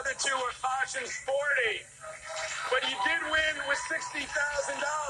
other two were cautions 40. But he did win with $60,000.